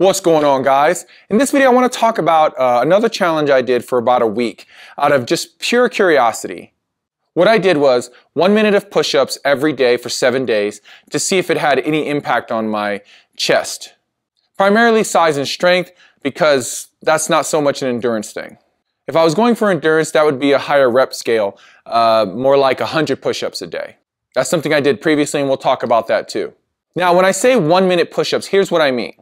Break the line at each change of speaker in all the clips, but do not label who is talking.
What's going on guys? In this video I want to talk about uh, another challenge I did for about a week out of just pure curiosity. What I did was one minute of push-ups every day for seven days to see if it had any impact on my chest. Primarily size and strength because that's not so much an endurance thing. If I was going for endurance, that would be a higher rep scale, uh, more like 100 push-ups a day. That's something I did previously and we'll talk about that too. Now when I say one minute push-ups, here's what I mean.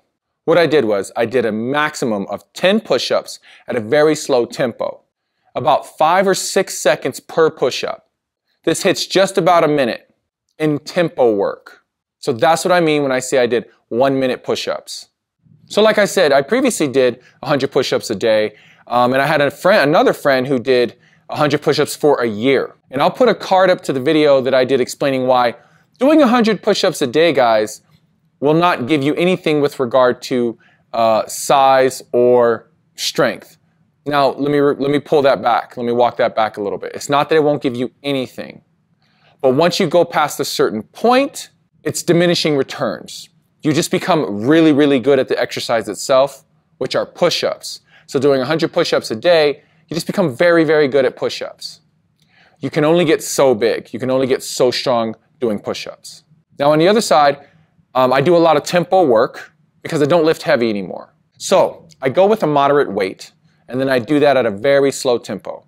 What I did was I did a maximum of 10 push-ups at a very slow tempo, about five or six seconds per push-up. This hits just about a minute in tempo work. So that's what I mean when I say I did one minute push-ups. So like I said, I previously did 100 push-ups a day, um, and I had a friend, another friend who did 100 push-ups for a year. And I'll put a card up to the video that I did explaining why doing 100 push-ups a day, guys, will not give you anything with regard to uh, size or strength. Now, let me, let me pull that back. Let me walk that back a little bit. It's not that it won't give you anything, but once you go past a certain point, it's diminishing returns. You just become really, really good at the exercise itself, which are push-ups. So doing 100 push-ups a day, you just become very, very good at push-ups. You can only get so big. You can only get so strong doing push-ups. Now on the other side, um, I do a lot of tempo work because I don't lift heavy anymore. So I go with a moderate weight and then I do that at a very slow tempo.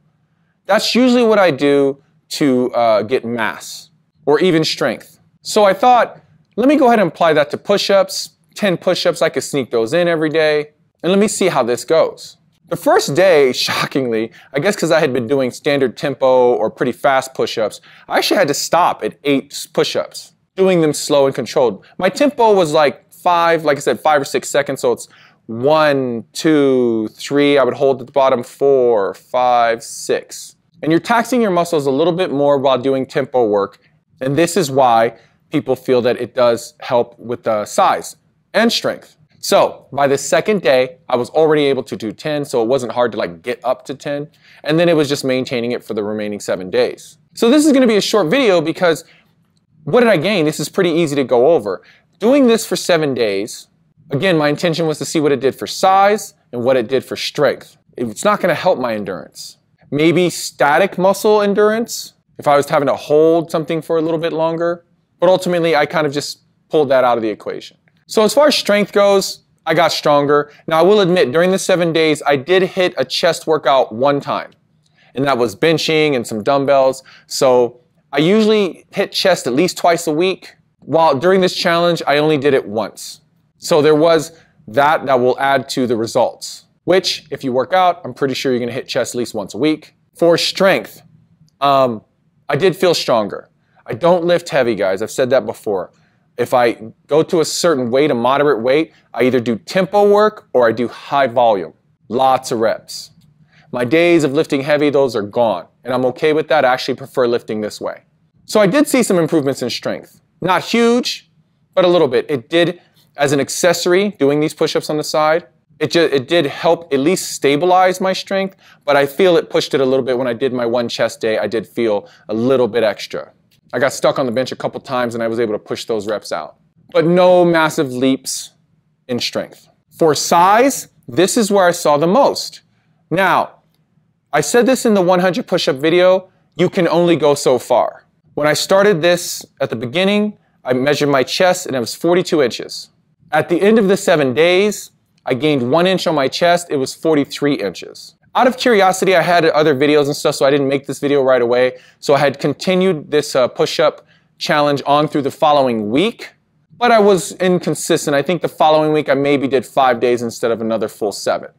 That's usually what I do to uh, get mass or even strength. So I thought, let me go ahead and apply that to push-ups. 10 push-ups, I could sneak those in every day. And let me see how this goes. The first day, shockingly, I guess because I had been doing standard tempo or pretty fast push-ups, I actually had to stop at eight push-ups doing them slow and controlled. My tempo was like five, like I said, five or six seconds. So it's one, two, three. I would hold at the bottom, four, five, six. And you're taxing your muscles a little bit more while doing tempo work. And this is why people feel that it does help with the size and strength. So by the second day, I was already able to do 10, so it wasn't hard to like get up to 10. And then it was just maintaining it for the remaining seven days. So this is gonna be a short video because what did I gain? This is pretty easy to go over. Doing this for seven days, again, my intention was to see what it did for size and what it did for strength. It's not going to help my endurance. Maybe static muscle endurance, if I was having to hold something for a little bit longer. But ultimately, I kind of just pulled that out of the equation. So as far as strength goes, I got stronger. Now, I will admit, during the seven days, I did hit a chest workout one time, and that was benching and some dumbbells. So I usually hit chest at least twice a week. While during this challenge, I only did it once. So there was that that will add to the results, which if you work out, I'm pretty sure you're gonna hit chest at least once a week. For strength, um, I did feel stronger. I don't lift heavy, guys. I've said that before. If I go to a certain weight, a moderate weight, I either do tempo work or I do high volume, lots of reps. My days of lifting heavy, those are gone. And I'm okay with that. I actually prefer lifting this way. So I did see some improvements in strength. Not huge, but a little bit. It did, as an accessory, doing these push-ups on the side, it, just, it did help at least stabilize my strength, but I feel it pushed it a little bit when I did my one chest day. I did feel a little bit extra. I got stuck on the bench a couple times and I was able to push those reps out. But no massive leaps in strength. For size, this is where I saw the most. Now, I said this in the 100 push-up video, you can only go so far. When I started this at the beginning, I measured my chest and it was 42 inches. At the end of the seven days, I gained one inch on my chest, it was 43 inches. Out of curiosity, I had other videos and stuff, so I didn't make this video right away. So I had continued this uh, push-up challenge on through the following week, but I was inconsistent. I think the following week I maybe did five days instead of another full seven.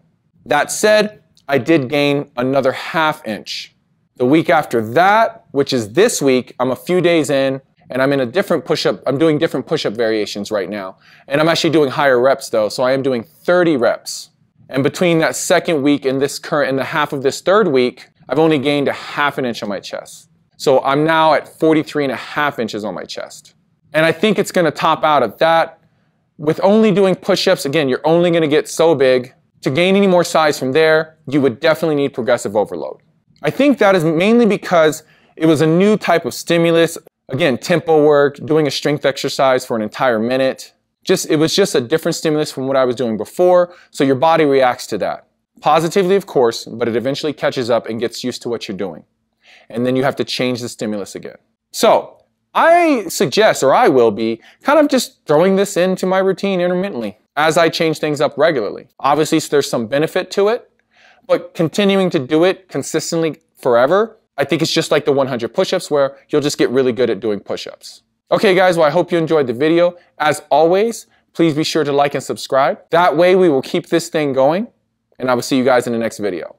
That said, I did mm. gain another half inch. The week after that, which is this week, I'm a few days in and I'm in a different push-up, I'm doing different push-up variations right now. And I'm actually doing higher reps though, so I am doing 30 reps. And between that second week and this current, and the half of this third week, I've only gained a half an inch on my chest. So I'm now at 43 and a half inches on my chest. And I think it's gonna top out at that. With only doing push-ups, again, you're only gonna get so big to gain any more size from there, you would definitely need progressive overload. I think that is mainly because it was a new type of stimulus. Again, tempo work, doing a strength exercise for an entire minute, Just, it was just a different stimulus from what I was doing before, so your body reacts to that. Positively, of course, but it eventually catches up and gets used to what you're doing. And then you have to change the stimulus again. So, I suggest, or I will be, kind of just throwing this into my routine intermittently as I change things up regularly. Obviously, there's some benefit to it, but continuing to do it consistently forever, I think it's just like the 100 push-ups where you'll just get really good at doing push-ups. Okay guys, well I hope you enjoyed the video. As always, please be sure to like and subscribe. That way we will keep this thing going and I will see you guys in the next video.